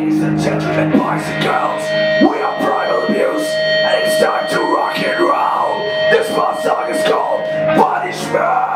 Ladies and gentlemen, boys and girls, we are Primal Abuse, and it's time to rock and roll. This last song is called Punishment.